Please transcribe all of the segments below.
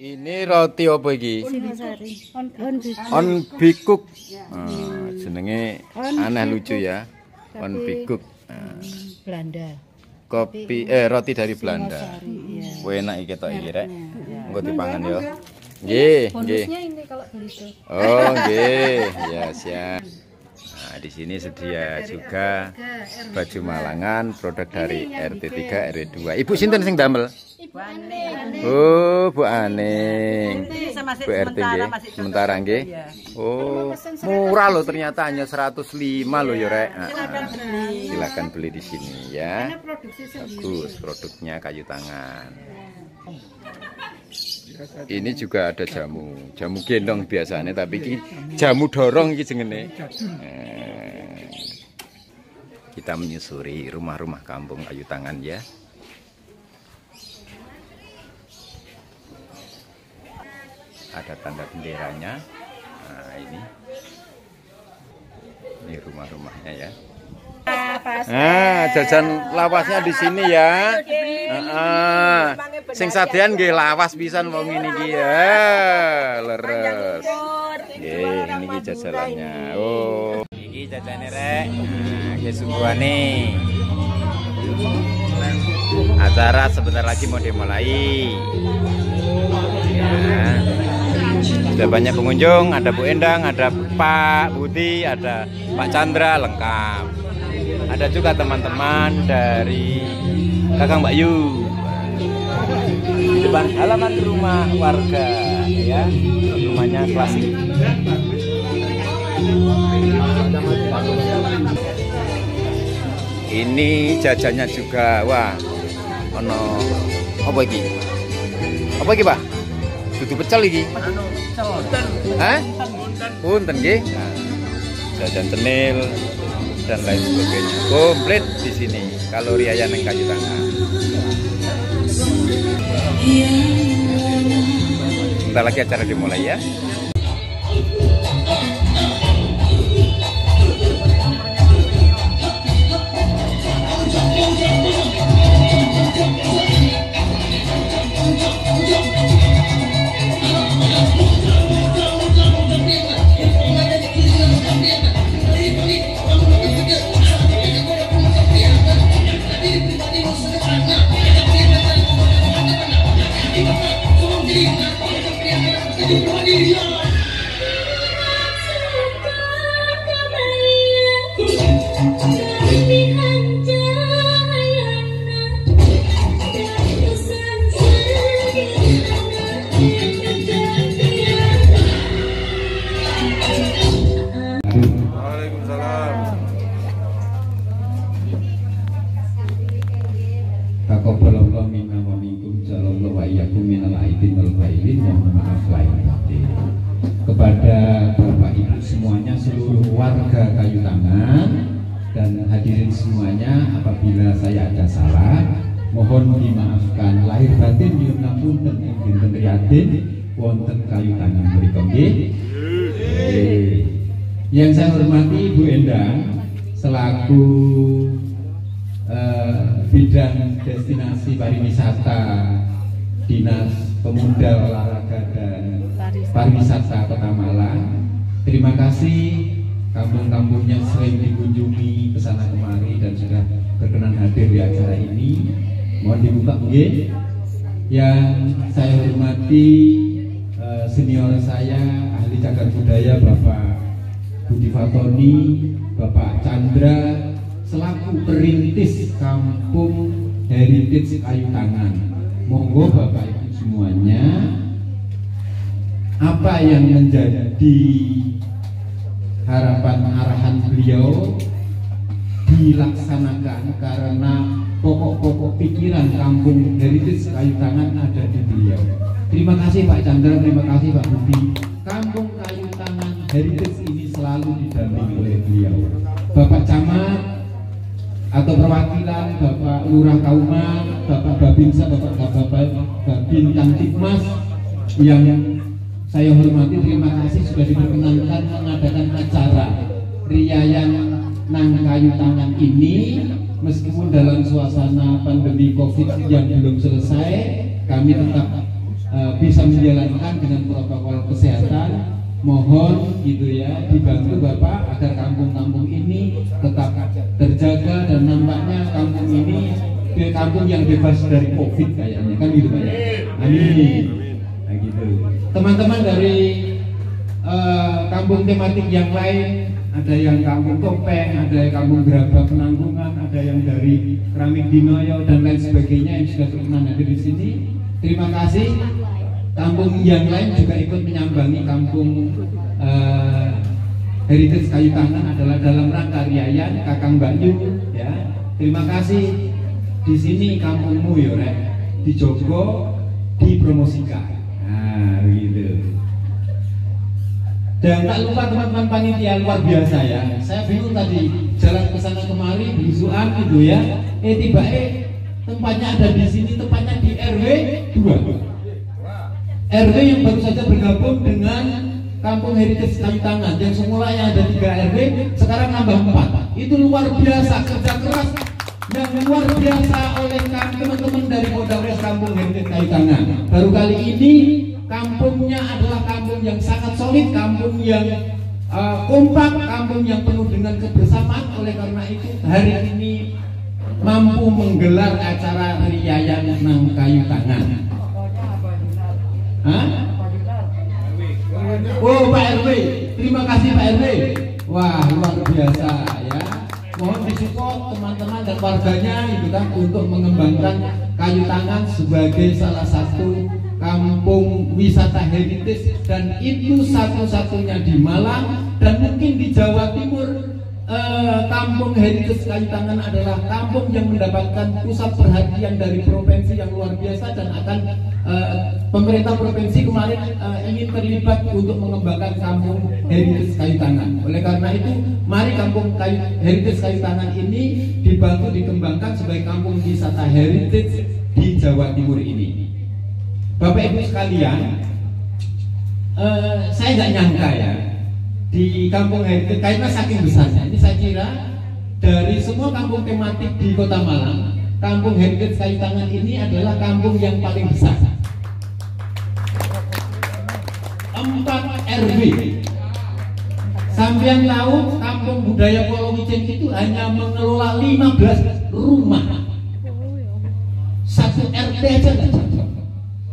Ini roti apa iki? On bikuk. Ah, jenenge aneh lucu ya. On bikuk. Ah, Belanda. kopi eh roti dari Belanda. Sari, iya. Enak iki tok iki rek. Engko dipangan yo. Nggih, nggih. Bonusnya ini kalau beli. Oh, nggih. Ya, siap. Nah, di sini sedia juga baju malangan produk dari RT 3 RW 2. Ibu sinten sing damel? Oh, Bu Aning. Bu RT nggih. Sementara nggih. Oh, murah loh ternyata hanya 105 loh ya, Rek. Ah, ah. Silakan beli di sini ya. Bagus produknya kayu tangan. Ini juga ada jamu, jamu gendong biasanya, tapi jamu dorong iki jenenge. Eh, Kita menyusuri rumah-rumah kampung kayu tangan ya. Ada tanda benderanya. Nah, ini. Ini rumah-rumahnya ya. Nah, jajan lawasnya di sini ya. Heeh. Sing sadean nggih lawas pisan wong ini iki ya. Leres. Nggih, ini iki jajalannya. Oh. Iki jajane rek. Nah, iki suguhane. Acara sebentar lagi mau dimulai. Ya. Sudah banyak pengunjung, ada Bu Endang, ada Pak Budi, ada Pak Chandra lengkap. Ada juga teman-teman dari Kakang Mbak Yu. Di depan halaman rumah warga ya. Rumahnya klasik. Ini jajannya juga. Wah. Ono apa iki? Apa iki, Pak? Dudu pecel iki. Hah? Punten nggih. Nah, jajan cenil dan lain sebagainya. Komplit di sini. Kalori ayam yang kayu tangan. Sebentar lagi acara dimulai ya. Waalaikumsalam. Yang saya hormati Ibu Endang selaku eh, bidang destinasi pariwisata Dinas Pemuda Olahraga dan Pariwisata Kota Malang. Terima kasih kampung-kampungnya sering dikunjungi ke sana kemari dan sudah berkenan hadir di acara ini. Mohon dibuka nggih. Yang saya hormati senior saya ahli cagar budaya Bapak Budi Fatoni, Bapak Chandra selaku perintis kampung Heritage Kayu Tangan. Monggo Bapak Ibu semuanya apa yang menjadi harapan arahan beliau dilaksanakan karena pokok-pokok pikiran kampung Heritage Kayu Tangan ada di beliau. Terima kasih Pak Chandra, terima kasih Pak Budi. Kampung Kayu Tangan Heritage ini selalu didampingi oleh beliau. Bapak Camat atau perwakilan Bapak Lurah Kauman, Bapak Babinsa, Bapak Bapak Babin Kamtipmas yang saya hormati terima kasih sudah diperkenankan mengadakan acara riayan nang kayu tangan ini meskipun dalam suasana pandemi covid yang belum selesai kami tetap uh, bisa menjalankan dengan protokol kesehatan. Mohon gitu ya dibantu Bapak agar kampung-kampung ini tetap terjaga dan nampaknya kampung ini kampung yang bebas dari covid kayaknya. Kan gitu Pak ya? Amin. Nah, gitu. Teman-teman dari uh, kampung tematik yang lain ada yang kampung topeng ada yang kampung gerabah penanggungan ada yang dari keramik dinoyo dan lain sebagainya yang sudah berkenan hadir di sini. Terima kasih kampung yang lain juga ikut menyambangi kampung uh, Heritage Kayu Tangan adalah dalam rangka riayan Kakang Bayu ya. Terima kasih di sini kampungmu ya Rek. Di Jogja dipromosikan. Nah, gitu. Dan tak lupa teman-teman panitia luar biasa ya. Saya bingung tadi jalan ke sana kemari belusuan gitu ya. Eh tiba eh tempatnya ada di sini, tempatnya di RW 2. RW yang baru saja bergabung dengan Kampung Heritage Kayu Tangan yang semula yang ada tiga RW sekarang nambah empat. Itu luar biasa kerja keras yang luar biasa oleh teman-teman dari Polres Kampung Heritage Kayu Tangan baru kali ini kampungnya adalah kampung yang sangat solid kampung yang uh, kompak kampung yang penuh dengan kebersamaan. Oleh karena itu hari ini mampu menggelar acara riayan nang kayu tangan Hah? Oh Pak RW, terima kasih Pak RW. Wah luar biasa ya. Mohon disupport teman-teman dan warganya itu kan untuk mengembangkan kayu tangan sebagai salah satu kampung wisata heritage dan itu satu-satunya di Malang dan mungkin di Jawa Timur eh, kampung heritage kayu tangan adalah kampung yang mendapatkan pusat perhatian dari provinsi yang luar biasa dan akan eh, pemerintah provinsi kemarin eh, ingin terlibat untuk mengembangkan kampung heritage kayu tangan. Oleh karena itu, mari kampung kayu, heritage kayu tangan ini dibantu dikembangkan sebagai kampung wisata heritage di Jawa Timur ini. Bapak Ibu sekalian, uh, saya nggak nyangka ya di kampung heritage karena saking besarnya ini saya kira dari semua kampung tematik di kota Malang kampung heritage kayu tangan ini adalah kampung yang paling besar. Empat RW Sampian tahu kampung budaya Pulau itu hanya mengelola 15 rumah. Satu RT aja nggak cocok.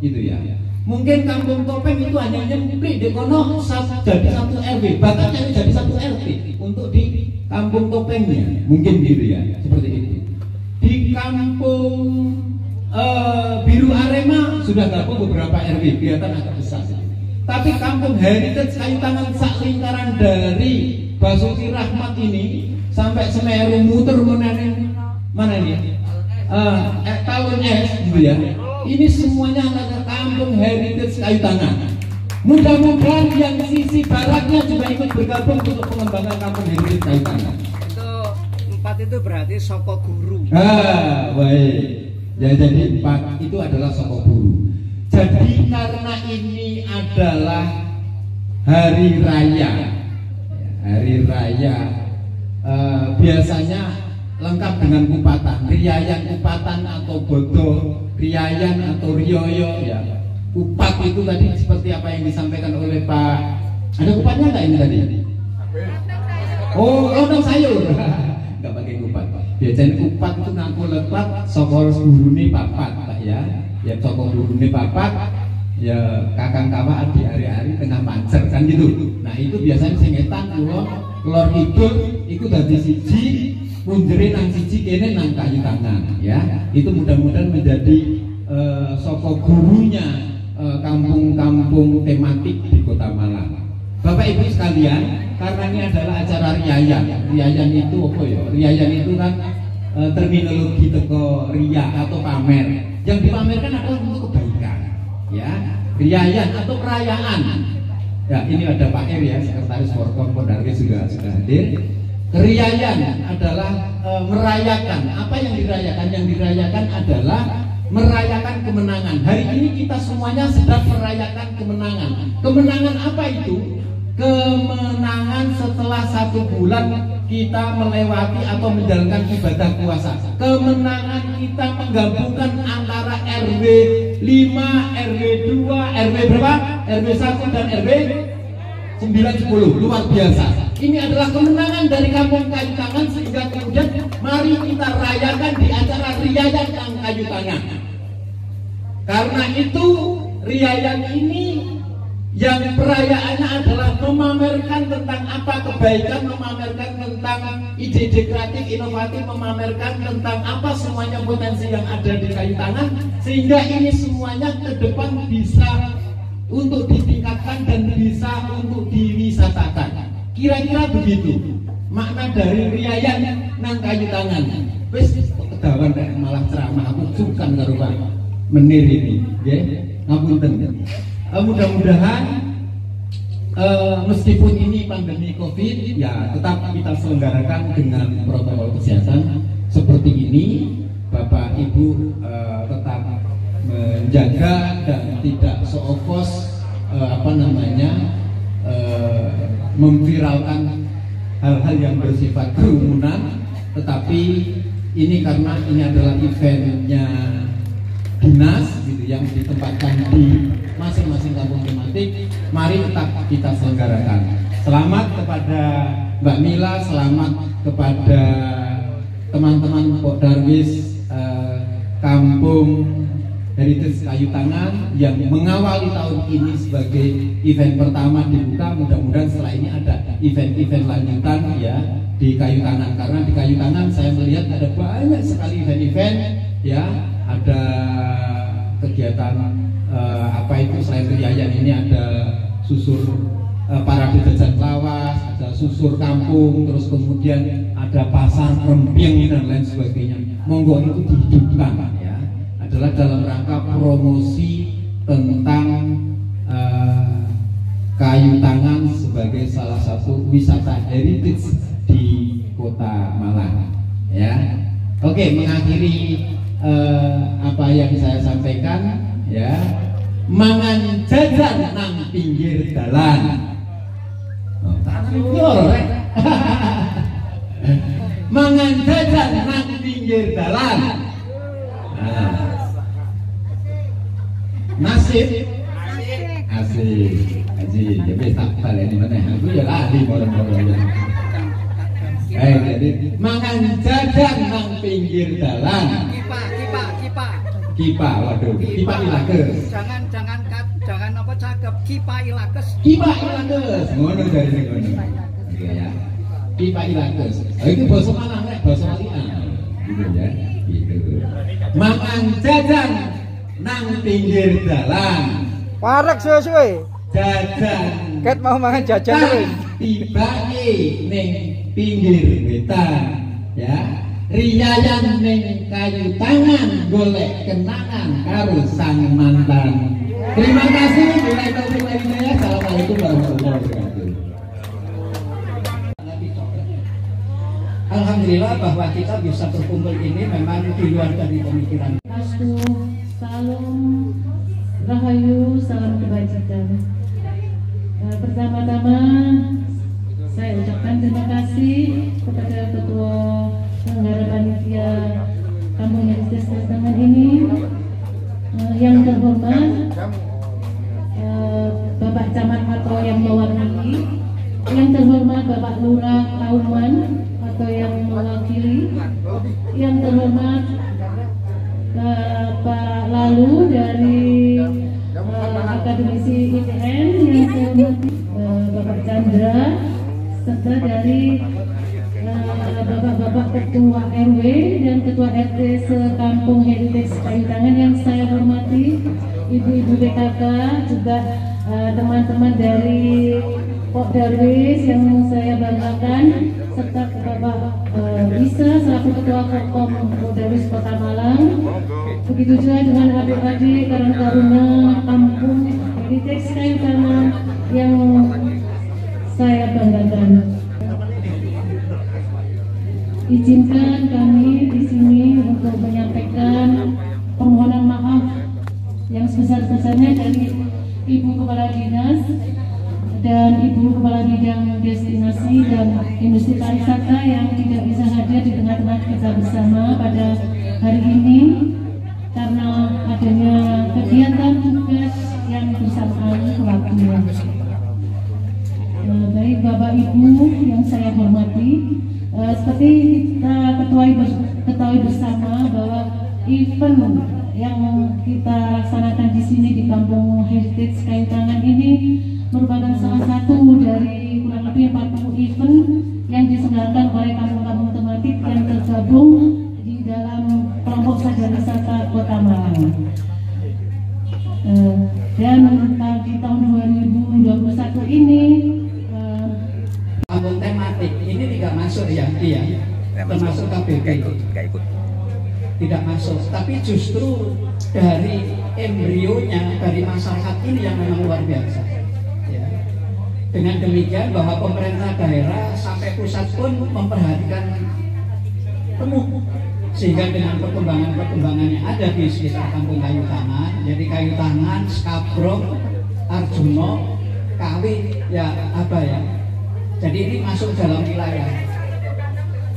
Gitu ya Mungkin kampung topeng itu hanya nyempit di kono jadi satu RW, bahkan jadi jadi satu RT untuk di kampung topengnya. Mungkin gitu ya, seperti itu. Di kampung uh, Biru Arema sudah gabung beberapa RW, kelihatan agak besar. Tapi kampung Heritage kayu tangan sak lingkaran dari Basuki Rahmat ini sampai Semeru muter mana mana ini? Uh, eh, tahun S gitu ya ini semuanya adalah kampung heritage kayu tangan. Mudah-mudahan yang sisi baratnya juga ikut bergabung untuk pengembangan kampung heritage kayu tangan. Itu empat itu berarti soko guru. Ah, baik. Ya jadi empat itu adalah soko guru. Jadi karena ini adalah hari raya, hari raya uh, biasanya lengkap dengan kupatan, riayan kupatan atau bodoh riayan atau rioyo ya. Kupat itu tadi seperti apa yang disampaikan oleh Pak ada kupatnya nggak ini tadi? Oh lontong sayur. Nggak pakai kupat biasanya kupat itu ngaku lepat sokol burune papat pak ya. Ya sokol burune papat ya kakang kawa di hari-hari tengah mancer kan gitu. Nah itu biasanya sengetan kulon lor itu itu dari siji munjere nang siji kene nang kayu tangan ya. Itu mudah-mudahan menjadi uh, soko gurunya eh, kampung-kampung uh, tematik di kota Malang. Bapak Ibu sekalian karena ini adalah acara riayan riayan itu apa ya? Riayan itu kan uh, terminologi teko ria atau pamer. Yang dipamerkan adalah untuk kebaikan ya. Riayan atau perayaan. Ya ini ada Pak Er ya sekretaris Forkom Pondarge juga sudah hadir Keriayan adalah e, merayakan. Apa yang dirayakan? Yang dirayakan adalah merayakan kemenangan. Hari ini kita semuanya sedang merayakan kemenangan. Kemenangan apa itu? Kemenangan setelah satu bulan kita melewati atau menjalankan ibadah puasa. Kemenangan kita menggabungkan antara RW 5, RW 2, RW berapa? RW 1 dan RW 90 luar biasa. Ini adalah kemenangan dari kampung kayu tangan sehingga kemudian mari kita rayakan di acara riayan kayu tangan. Karena itu riayan ini yang perayaannya adalah memamerkan tentang apa kebaikan, memamerkan tentang ide-ide kreatif, inovatif, memamerkan tentang apa semuanya potensi yang ada di kayu tangan, sehingga ini semuanya ke depan bisa untuk ditingkatkan dan bisa untuk diwisatakan. Kira-kira begitu makna dari riayan nang kayu tangan. Wis kedawan malah ceramah aku sungkan karo Pak Menir ini, nggih. Ngapunten. Uh, mudah-mudahan uh, meskipun ini pandemi COVID, ya tetap kita selenggarakan dengan protokol kesehatan seperti ini. Bapak Ibu uh, tetap menjaga dan tidak seokos uh, apa namanya uh, memviralkan hal-hal yang bersifat kerumunan, tetapi ini karena ini adalah eventnya dinas gitu yang ditempatkan di masing-masing kampung tematik. Mari tetap kita selenggarakan. Selamat kepada Mbak Mila selamat kepada teman-teman Pok Darwis eh, kampung Heritage Kayu Tangan yang mengawali tahun ini sebagai event pertama dibuka mudah-mudahan setelah ini ada event-event lanjutan ya di Kayu Tangan karena di Kayu Tangan saya melihat ada banyak sekali event-event ya ada kegiatan uh, apa itu selain riayan ini ada susur uh, parade jajan lawas, ada susur kampung, terus kemudian ada pasar remping dan lain sebagainya. Monggo itu dihidupkan ya. Adalah dalam rangka promosi tentang uh, kayu tangan sebagai salah satu wisata heritage di kota Malang ya. Oke, mengakhiri uh, apa yang saya sampaikan ya. Mangan jajan nang pinggir jalan. Oh, mangan jajan nang pinggir jalan. Nah. Nasib asik asik ya wis tak baleni meneh aku ya lali moro-moro Eh, jadi mangan jajan nang pinggir jalan. Kipa, kipa, kipa. Kipa, waduh, kipa ilakes. Jangan jangan jangan apa cakep, kipa ilakes. Kipa ilakes, ngono dari ngono. Iya ya. Kipa ilakes. Oh, itu bahasa mana nek bahasa Malian. Gitu ya. Gitu. Mangan jajan nang pinggir jalan. Parek suwe-suwe. Jajan. Ket mau mangan jajan terus. Tibake ning pinggir wetan ya riyayan ning kayu tangan golek kenangan karo sang mantan terima kasih mulai taufik lainnya assalamualaikum warahmatullahi wabarakatuh Alhamdulillah bahwa kita bisa berkumpul ini memang di luar dari pemikiran. Salam, rahayu, salam kebajikan. Uh, Pertama-tama saya ucapkan terima kasih kepada Ketua Penyelenggara Panitia Kampung Heritage Tangan ini. Uh, yang terhormat uh, Bapak Camat atau yang mewakili, yang terhormat Bapak Lurah Kauman atau yang mewakili, yang terhormat Bapak Lalu dari uh, Akademisi ITN yang saya hormati uh, Bapak Chandra serta dari Bapak-Bapak Ketua RW dan Ketua RT sekampung Heritage Kayu Tangan yang saya hormati, Ibu-Ibu BKK, juga teman-teman uh, dari Pok Darwis yang saya banggakan, serta Bapak uh, Bisa selaku Ketua Kokom Pok Darwis Kota Malang. Begitu juga dengan adik-adik Karang Taruna Kampung Heritage Kayu Tangan yang saya banggakan. Izinkan kami di sini untuk menyampaikan permohonan maaf yang sebesar-besarnya dari Ibu Kepala Dinas dan Ibu Kepala Bidang Destinasi dan Industri Pariwisata yang tidak bisa hadir di tengah-tengah kita bersama pada hari ini karena adanya kegiatan tugas yang bersamaan waktunya. Eh, baik Bapak Ibu yang saya hormati, eh, seperti kita ketahui, ketahui bersama bahwa event yang kita laksanakan di sini di Kampung Heritage Kayu Tangan ini merupakan salah satu dari kurang lebih 40 event yang diselenggarakan oleh kampung-kampung tematik yang tergabung di dalam kelompok sadar wisata Kota Malang. Uh, dan di tahun 2021 ini uh, kampung tematik ini tidak masuk ya, iya, termasuk KBB. ikut, ikut tidak masuk tapi justru dari embrionya dari masyarakat ini yang memang luar biasa. Dengan demikian bahwa pemerintah daerah sampai pusat pun memperhatikan penuh. Sehingga dengan perkembangan-perkembangan yang ada di sekitar kampung kayu tangan jadi kayu tangan, skabrok, arjuno, kawi ya apa ya? Jadi ini masuk dalam wilayah.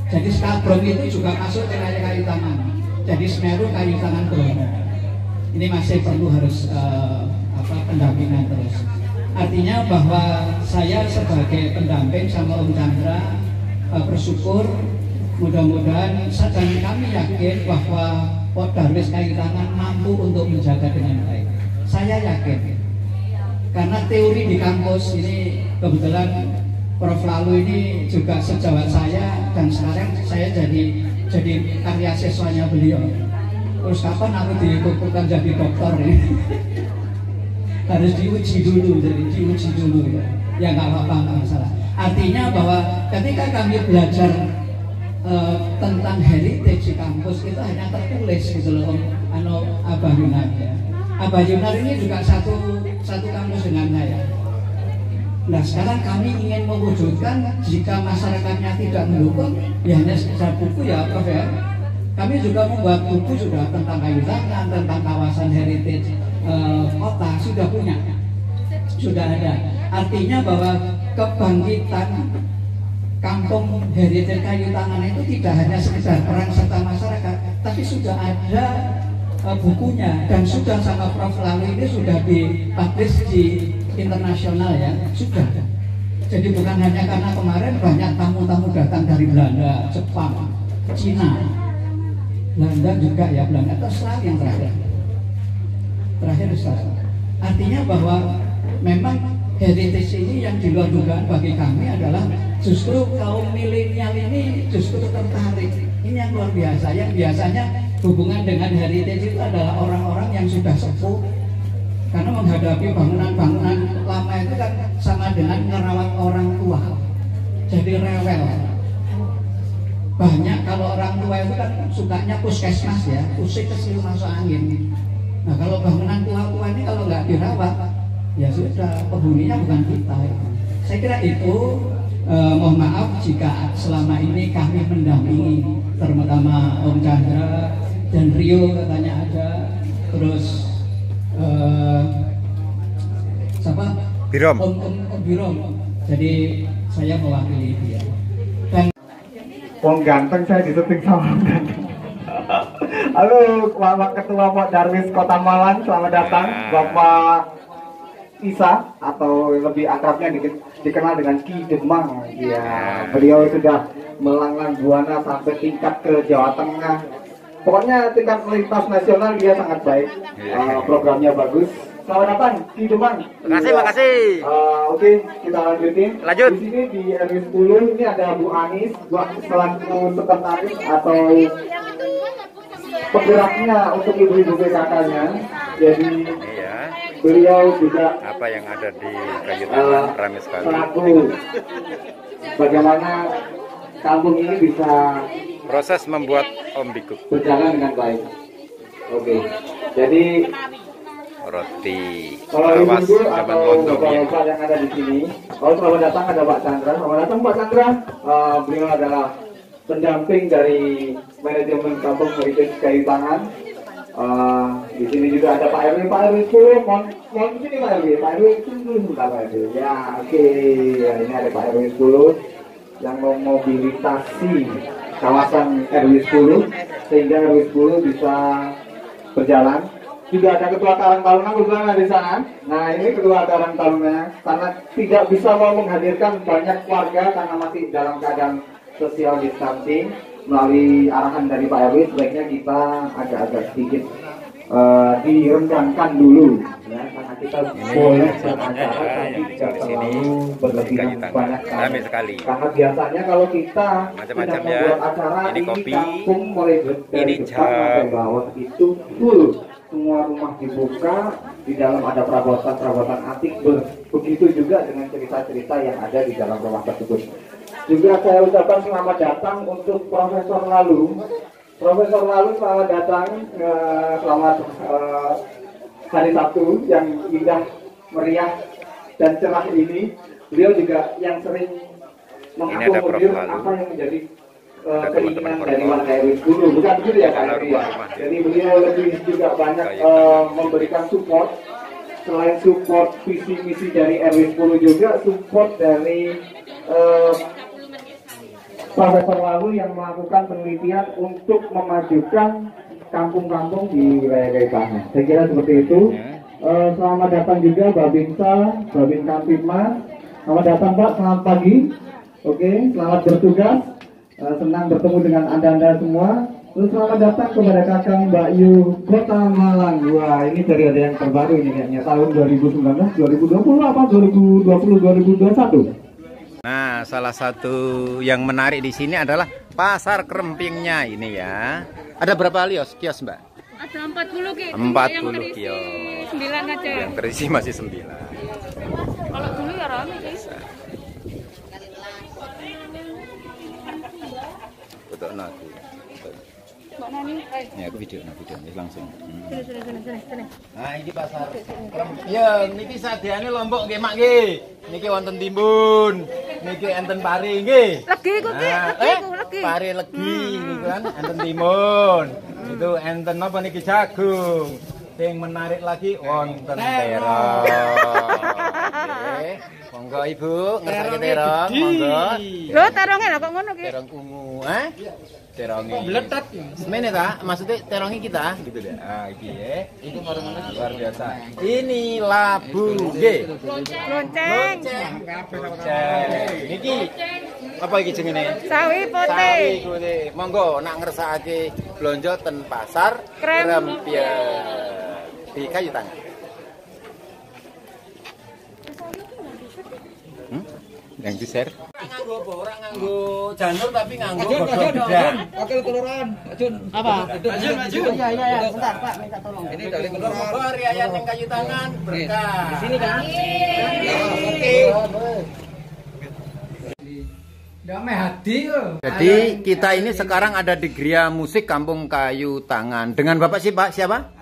Jadi skabrok itu juga masuk wilayah kayu tangan. Jadi Semeru kayu tangan Bromo. Ini masih perlu harus uh, apa pendampingan terus artinya bahwa saya sebagai pendamping sama Om Chandra uh, bersyukur mudah-mudahan dan kami yakin bahwa Pok Darwis kayu tangan mampu untuk menjaga dengan baik. Saya yakin. Karena teori di kampus ini kebetulan Prof. Lalu ini juga sejawat saya dan sekarang saya jadi jadi karya siswanya beliau. Terus kapan aku dikukuhkan jadi dokter ini harus diuji dulu jadi diuji dulu ya. Ya nggak apa-apa nggak masalah. Artinya bahwa ketika kami belajar uh, tentang heritage di kampus itu hanya tertulis gitu loh ano Abah Yunar ya. Abah Yunar ini juga satu satu kampus dengan saya. Nah sekarang kami ingin mewujudkan jika masyarakatnya tidak mendukung, ya hanya sekedar buku ya Prof ya. Kami juga membuat buku sudah tentang kayu tangan, tentang kawasan heritage e, kota sudah punya, sudah ada. Artinya bahwa kebangkitan kampung heritage kayu tangan itu tidak hanya sekedar peran serta masyarakat, tapi sudah ada uh, bukunya dan sudah sama Prof. Lalu ini sudah dipublish di internasional ya. Sudah. Jadi bukan hanya karena kemarin banyak tamu-tamu datang dari Belanda, Jepang, Cina, Belanda juga ya Belanda terserah yang terakhir terakhir Ustaz. Artinya bahwa memang heritage ini yang di luar dugaan bagi kami adalah justru kaum milenial ini justru tertarik. Ini yang luar biasa yang biasanya hubungan dengan heritage itu adalah orang-orang yang sudah sepuh. Karena menghadapi bangunan-bangunan lama itu kan sama dengan merawat orang tua. Jadi rewel. Banyak kalau orang tua itu kan sukanya puskesmas ya pusing kecil masuk angin nah kalau bangunan tua-tua ini kalau nggak dirawat ya sudah penghuninya bukan kita saya kira itu eh, mohon maaf jika selama ini kami mendampingi terutama Om Chandra dan Rio katanya ada terus uh, siapa? Birom. Om, Om, Om Birom. Jadi saya mewakili dia. Dan Wong ganteng saya disetting sama ganteng. Halo, Bapak Ketua Pak Darwis Kota Malang, selamat datang. Bapak Isa atau lebih akrabnya di, dikenal dengan Ki Demang. Ya, beliau sudah melanglang buana sampai tingkat ke Jawa Tengah, pokoknya tingkat lintas nasional dia sangat baik. Uh, programnya bagus. Selamat datang di Demang. Makasih makasih uh, oke okay, kita lanjutin. Lanjut. Di sini di RW 10 ini ada Bu Anis Bu selaku sekretaris atau penggeraknya untuk ibu-ibu PKK-nya jadi iya. beliau juga apa yang ada di kayu uh, rame sekali selaku bagaimana kampung ini bisa proses membuat ombikuk berjalan dengan baik. Oke. Okay. Jadi roti kalau ibu atau bapak-bapak yang ada di sini, kalau selamat datang ada Pak Chandra. Selamat datang Pak Chandra. Uh, beliau adalah pendamping dari manajemen kampung heritage kayu tangan. Eh, di sini juga ada Pak Erwin, Pak Erwin dulu, mohon ke sini Pak Erwin, Pak Erwin tunggu sebentar Pak Erwin. Ya, oke, Ya, ini ada Pak Erwin dulu yang memobilisasi kawasan RW 10 sehingga RW 10 bisa berjalan. Juga ada ketua Karang Taruna kebetulan ada di sana. Nah ini ketua Karang Taruna karena tidak bisa mau menghadirkan banyak warga karena masih dalam keadaan social distancing melalui arahan dari Pak RW sebaiknya kita agak-agak sedikit eh, direndahkan dulu ya karena kita boleh beracara tapi tidak terlalu berlebihan banyak Rame sekali. karena biasanya kalau kita Macam-macam tidak ya. membuat acara Ini kopi, kampung mulai dari depan sampai bawah itu full. Semua rumah dibuka di dalam ada perabotan-perabotan antik Be- begitu juga dengan cerita-cerita yang ada di dalam rumah tersebut juga saya ucapkan selamat datang untuk Profesor Lalu. Profesor Lalu selamat datang eh, selamat eh, hari Sabtu yang indah meriah dan cerah ini. Beliau juga yang sering mengakomodir apa yang menjadi uh, Ada keinginan dari warga RW dulu bukan begitu ya Pak Ada Eri ya rumah-rumah. jadi beliau lebih juga banyak uh, memberikan support. Selain support visi misi dari RW 10 juga support dari uh, Profesor Lalu yang melakukan penelitian untuk memajukan kampung-kampung di wilayah Gaibana. Saya kira seperti itu. Eh, selamat datang juga Babinsa, Babin Kamtipmas. Selamat datang Pak, selamat pagi. Oke, selamat bertugas. Eh, senang bertemu dengan anda-anda semua. Terus selamat datang kepada kakang Mbak Yu Kota Malang. Wah, ini dari ada yang terbaru ini kayaknya tahun 2019, 2020 apa 2020, 2021? Nah, salah satu yang menarik di sini adalah pasar kerempingnya ini ya. Ada berapa kios, kios Mbak? Ada 40 ki. 40 yang terisi kios. 9 aja. Yang terisi masih 9. Kalau dulu ya rame guys. Foto aku. Eh, Ya, aku video, nah video ini langsung. Hmm. sini sini sini sini. Nah, ini pasar. Ya, niki sadeane Lombok nggih, Mak nggih. Niki wonten timbun. Niki enten pari nggih. Legi ku Nah, legi eh, ku, legi. pari legi niku kan enten timun. Itu enten apa niki jagung. Sing menarik lagi wonten terong. Nggih. Monggo Ibu, ngersake terong, monggo. Lho, tarongnya lah kok ngono ki. Terong ungu, Terongnya. Meletak. Semene ta? Maksudnya terongnya kita gitu deh. Ah, iki ya. Itu nah, luar biasa. Ini labu nggih. Lonceng. Lonceng. Niki apa iki jenenge? Sawi putih. Sawi kuwi. Monggo nak ngersakake blonjo ten pasar Krem. Krempien. Di kayu tangan. Yang di share? Nganggo apa? Ora nganggo janur tapi nganggo godhong gedang. Oke, kelurahan. Ajun. Apa? Maju, maju. Iya, iya, iya. Bentar, Pak, minta tolong. Ini dari kelurahan. Monggo riayan yang kayu tangan berkah. Di sini kan? Damai hati. Jadi kita ini sekarang ada di Gria Musik Kampung Kayu Tangan dengan Bapak sih Pak siapa?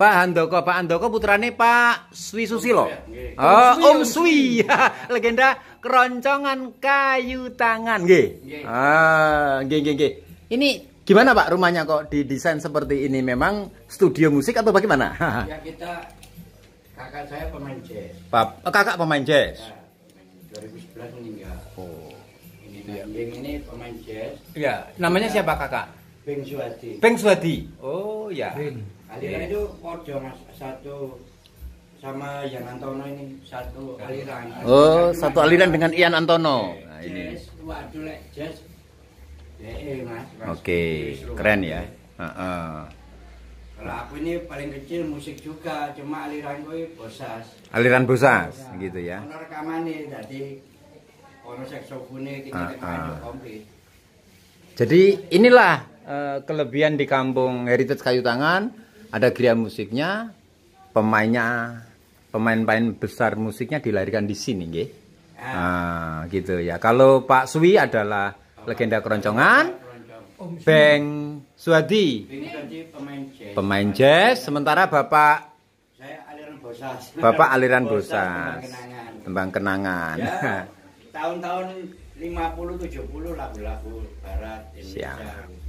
Pak Handoko, Pak Handoko putrane Pak Swi Susilo. Oh, Om Swi, legenda keroncongan kayu tangan, nggih. Ah, nggih nggih nggih. Ini gimana Pak rumahnya kok didesain seperti ini? Memang studio musik atau bagaimana? Ya kita kakak saya pemain jazz. Pak, oh, kakak pemain jazz. Ya, 2011 meninggal. Oh. Ini Nanding ini pemain jazz. Ya, namanya siapa kakak? Beng Suwadi. Peng Swadi. Oh, ya. Aliran itu podo mas satu sama yang Antono ini satu aliran. Oh, satu aliran dengan Ian Antono. Nah, ini. Jazz, waduh lek jazz. Eh, mas. mas. Oke, keren ya. Heeh. Kalau aku ini paling kecil musik juga, cuma aliran gue bosas. Aliran bosas gitu ya. Ono rekamane dadi ono saksofone kita rekaman ah. komplit. Jadi inilah eh, kelebihan di kampung Heritage Kayu Tangan. Ada gria musiknya, pemainnya, pemain-pemain besar musiknya dilahirkan di sini, nggih. Ah, gitu ya. Kalau Pak Swi adalah legenda keroncongan, Keroncong. Beng Suwadi pemain jazz. pemain jazz, sementara Bapak Saya aliran bosas. Bapak aliran Bosas, tembang kenangan. Ya, tahun-tahun 50 70 lagu-lagu barat Indonesia. Siap.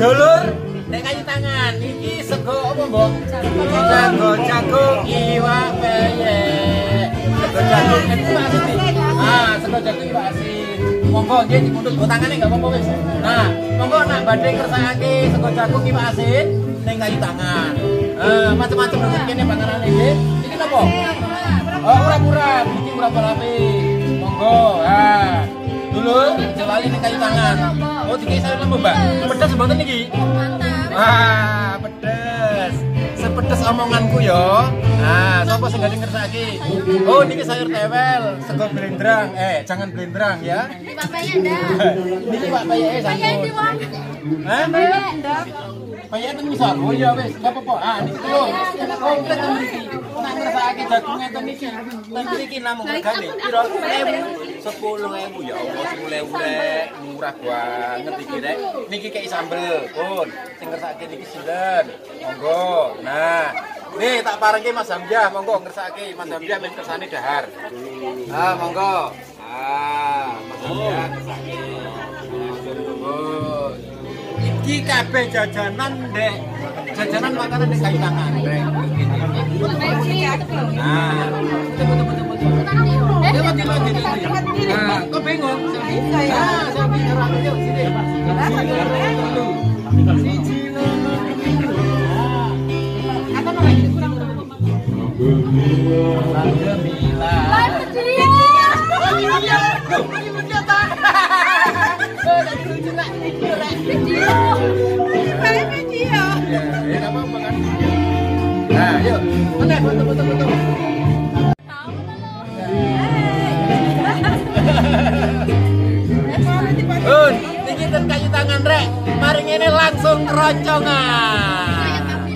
Dulur, nek kayu tangan, iki sego apa, Mbok? Jago jagung iwak peyek. Sego jagung itu asin. Ah, sego jagung iwak asin. Monggo nggih dipundhut go tangane enggak apa-apa wis. Nah, monggo nak badhe kersakake sego jagung iwak asin ning kayu tangan. Eh, macam-macam rezeki kene panganane nggih. Iki napa? Oh, urap-urap. Iki urap-urape. Monggo. Ah. Dulur, jelali ning kayu tangan. Oh, dikei sayur lembu, Mbak. Pedes mboten niki? Wah, pedes. Sepedes omonganku yo. Nah, sapa sing gak ngersaki? Oh, niki sayur tewel, sego blendrang. Eh, jangan blendrang ya. Niki Pak Payeke sampun. Hah? Payeke ten misal. Oh iya wis, enggak apa-apa. Ah, niki telur. Oh, kita ten. Jagung ngeten namung regane? 1000. 10.000 ya Allah 10.000 rek murah banget iki rek niki kayak sambel pun. Sing ngersake niki sinten? Monggo. Nah nih tak parengke Mas Hamzah monggo ngersake. Mas Hamzah men kersane dahar. Ah monggo. Ah Mas Hamzah monggo. Iki kabeh jajanan dek jajanan makanan dek kayu tangan. rek nah di lagi lucu. Kayak ini langsung keroncongan. Ah,